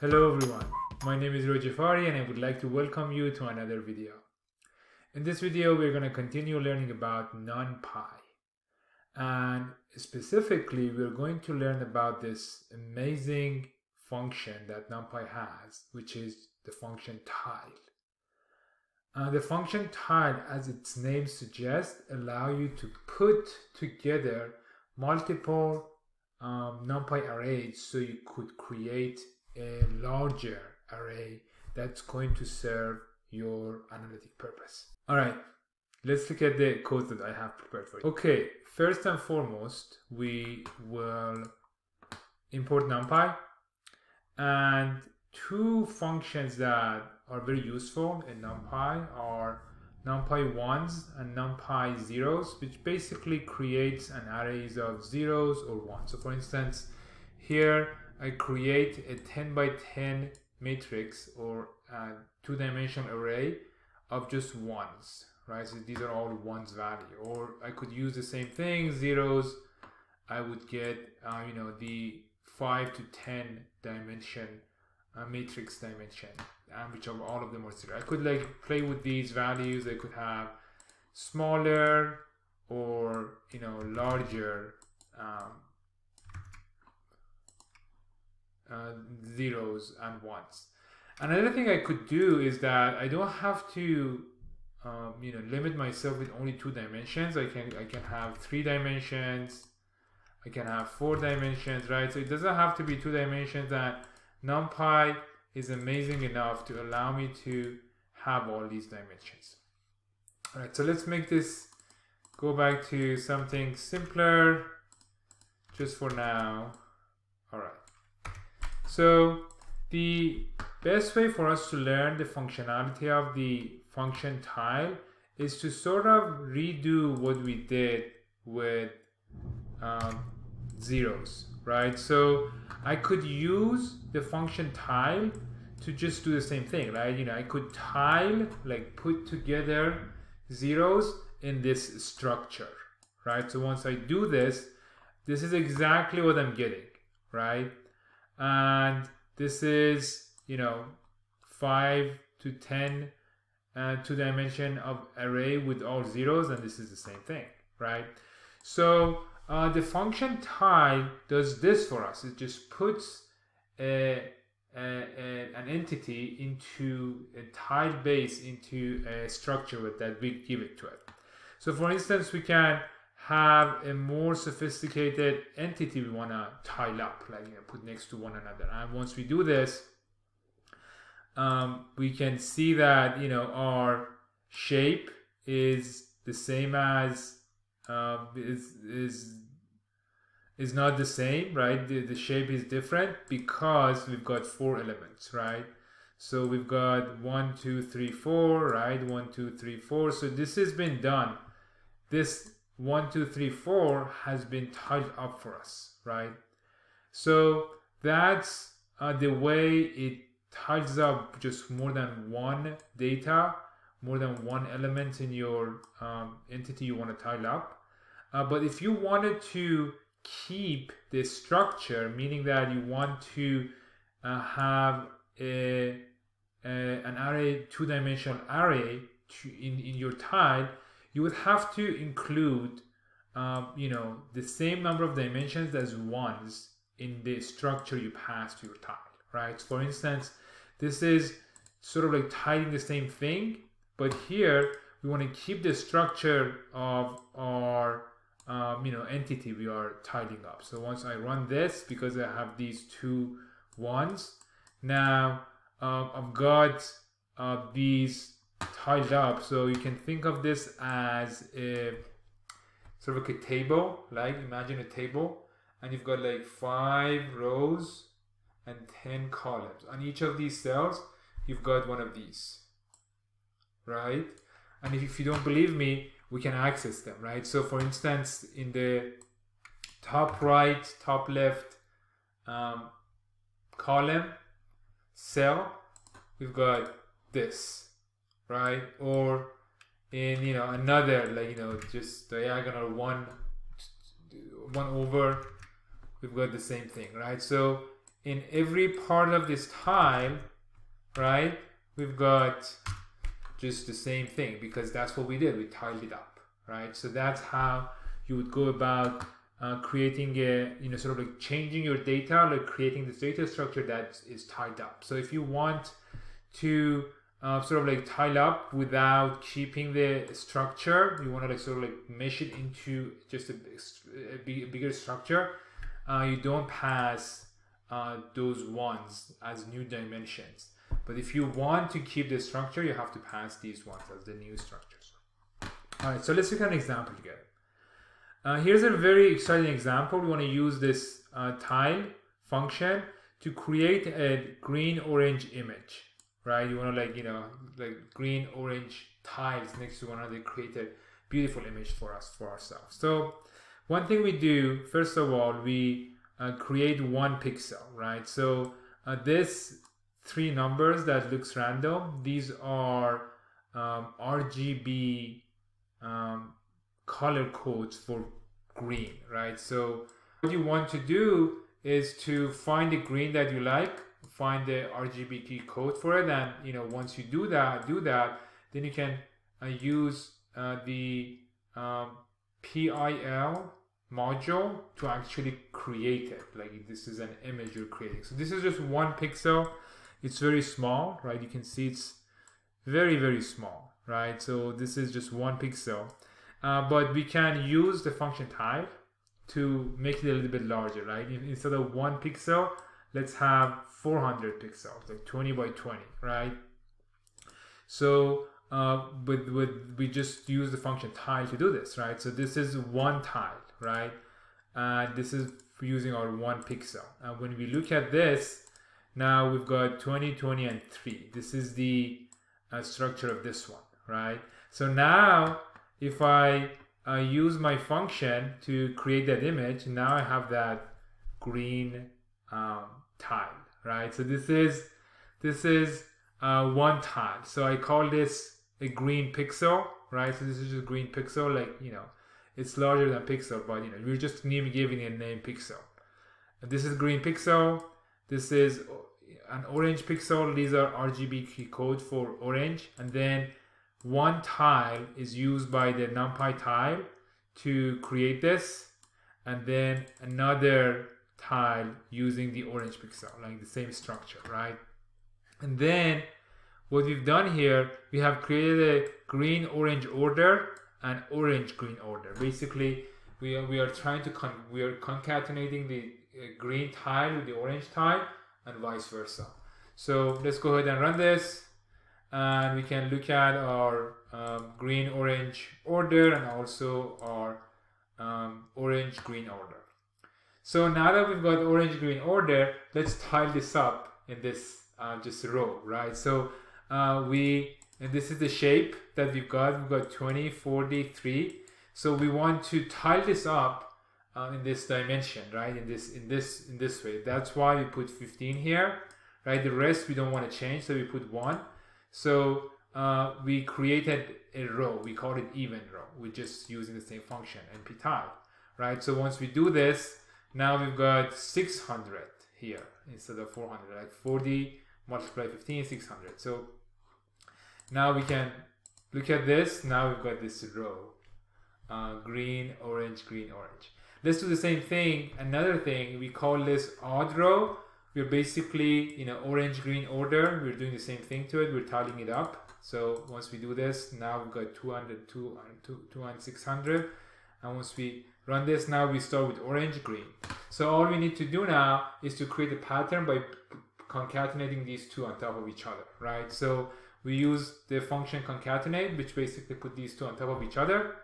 Hello everyone, my name is Roy Jafari and I would like to welcome you to another video. In this video we're going to continue learning about NumPy and specifically we're going to learn about this amazing function that NumPy has which is the function tile. Uh, the function tile as its name suggests allow you to put together multiple um, NumPy arrays so you could create a larger array that's going to serve your analytic purpose. All right, let's look at the code that I have prepared for you. Okay, first and foremost, we will import NumPy and two functions that are very useful in NumPy are NumPy 1s and NumPy zeros, which basically creates an arrays of zeros or ones. So for instance, here I create a 10 by 10 matrix or a two-dimensional array of just ones, right? So these are all ones value. Or I could use the same thing, zeros. I would get, uh, you know, the 5 to 10 dimension uh, matrix dimension, um, which of all of them are zero. I could like play with these values. I could have smaller or, you know, larger um, uh, zeros and ones. Another thing I could do is that I don't have to, um, you know, limit myself with only two dimensions. I can I can have three dimensions. I can have four dimensions, right? So it doesn't have to be two dimensions. That NumPy is amazing enough to allow me to have all these dimensions. All right, so let's make this go back to something simpler just for now. All right. So the best way for us to learn the functionality of the function tile is to sort of redo what we did with um, zeros, right? So I could use the function tile to just do the same thing, right? You know, I could tile, like put together zeros in this structure, right? So once I do this, this is exactly what I'm getting, right? And this is you know 5 to 10 uh, two dimension of array with all zeros and this is the same thing right? So uh, the function tile does this for us. It just puts a, a, a, an entity into a tile base into a structure that we give it to it. So for instance we can have a more sophisticated entity we want to tile up, like you know, put next to one another. And once we do this, um, we can see that you know our shape is the same as um, is is is not the same, right? The, the shape is different because we've got four elements, right? So we've got one, two, three, four, right? One, two, three, four. So this has been done. This 1, 2, 3, 4 has been tiled up for us, right? So that's uh, the way it tiles up just more than one data, more than one element in your um, entity you want to tile up. Uh, but if you wanted to keep this structure, meaning that you want to uh, have a, a, an array, two-dimensional array to, in, in your tile, you would have to include um, you know the same number of dimensions as ones in the structure you pass to your tile right? For instance this is sort of like tiling the same thing but here we want to keep the structure of our um, you know entity we are tiling up. So once I run this because I have these two ones now um, I've got uh, these tiled up. So you can think of this as a sort of like a table, like imagine a table, and you've got like five rows and 10 columns. On each of these cells, you've got one of these, right? And if you don't believe me, we can access them, right? So for instance, in the top right, top left um, column, cell, we've got this, right? Or in you know another like you know just diagonal one one over, we've got the same thing, right? So in every part of this tile, right, we've got just the same thing because that's what we did. We tiled it up, right? So that's how you would go about uh, creating a, you know, sort of like changing your data, like creating this data structure that is tied up. So if you want to uh, sort of like tile up without keeping the structure, you want to like sort of like mesh it into just a, a bigger structure, uh, you don't pass uh, those ones as new dimensions. But if you want to keep the structure, you have to pass these ones as the new structures. All right, so let's look at an example together. Uh, here's a very exciting example. We want to use this uh, tile function to create a green-orange image, right? You want to like, you know, like green-orange tiles next to one another, create a beautiful image for us, for ourselves. So one thing we do, first of all, we uh, create one pixel, right? So uh, this three numbers that looks random. These are um, RGB um, color codes for green, right? So what you want to do is to find the green that you like, find the RGB code for it, and you know once you do that, do that, then you can uh, use uh, the um, PIL module to actually create it. Like this is an image you're creating. So this is just one pixel it's very small, right? You can see it's very, very small, right? So this is just one pixel. Uh, but we can use the function tile to make it a little bit larger, right? Instead of one pixel, let's have 400 pixels, like 20 by 20, right? So uh, with, with, we just use the function tile to do this, right? So this is one tile, right? And this is using our one pixel. And when we look at this, now we've got 20, 20, and 3. This is the uh, structure of this one, right? So now if I uh, use my function to create that image, now I have that green um, tile, right? So this is this is uh, one tile. So I call this a green pixel, right? So this is just green pixel, like you know, it's larger than pixel, but you know, we're just giving it a name pixel. And this is green pixel. This is an orange pixel. These are RGB code for orange. And then one tile is used by the NumPy tile to create this. And then another tile using the orange pixel, like the same structure, right? And then what we've done here, we have created a green orange order and orange green order. Basically, we are, we are trying to con we are concatenating the uh, green tile with the orange tile and vice versa. So let's go ahead and run this and we can look at our um, green orange order and also our um, orange green order. So now that we've got orange green order, let's tile this up in this uh, just row, right? So uh, we, and this is the shape that we've got, we've got 20, 40, 3. So we want to tile this up uh, in this dimension, right? In this in this in this way. That's why we put 15 here, right? The rest we don't want to change, so we put one. So uh, we created a row. We call it even row. We're just using the same function np tile, right? So once we do this, now we've got 600 here instead of 400, like 40 multiply 15, 600. So now we can look at this. Now we've got this row, uh, green, orange, green, orange. Let's do the same thing. Another thing, we call this odd row. We're basically in an orange green order. We're doing the same thing to it. We're tiling it up. So once we do this, now we've got 200, 200, 200 600. And once we run this, now we start with orange green. So all we need to do now is to create a pattern by concatenating these two on top of each other, right? So we use the function concatenate, which basically put these two on top of each other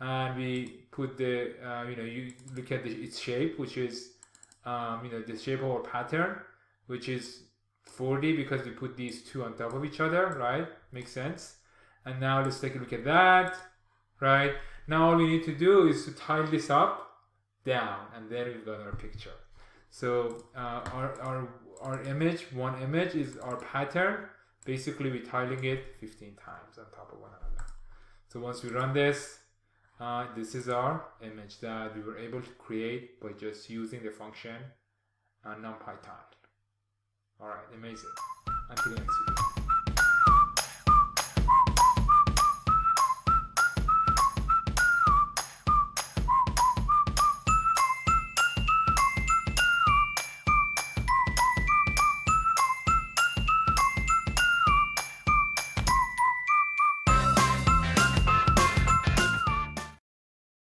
and we put the uh, you know you look at the, its shape which is um, you know the shape of our pattern which is 40 because we put these two on top of each other right makes sense and now let's take a look at that right now all we need to do is to tile this up down and then we've got our picture so uh, our, our our image one image is our pattern basically we're tiling it 15 times on top of one another so once we run this uh, this is our image that we were able to create by just using the function uh, numpy tile. Alright, amazing. Until next video.